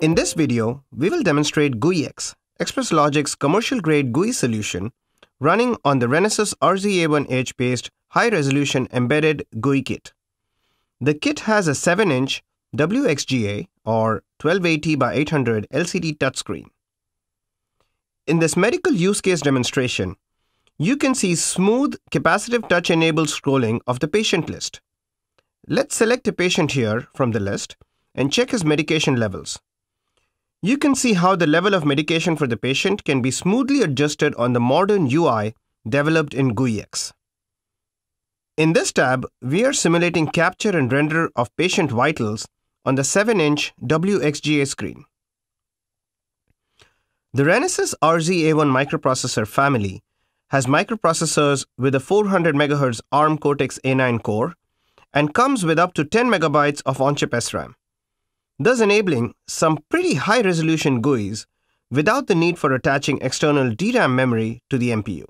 In this video, we will demonstrate GUIX, Express Logic's commercial-grade GUI solution running on the Renesas RZ-A1H based high-resolution embedded GUI kit. The kit has a 7-inch WXGA or 1280 by 800 LCD touchscreen. In this medical use case demonstration, you can see smooth capacitive touch-enabled scrolling of the patient list. Let's select a patient here from the list and check his medication levels. You can see how the level of medication for the patient can be smoothly adjusted on the modern UI developed in GUIX. In this tab, we are simulating capture and render of patient vitals on the 7-inch WXGA screen. The Renesas RZ-A1 microprocessor family has microprocessors with a 400 MHz ARM Cortex-A9 core and comes with up to 10 megabytes of on-chip SRAM thus enabling some pretty high resolution GUIs without the need for attaching external DRAM memory to the MPU.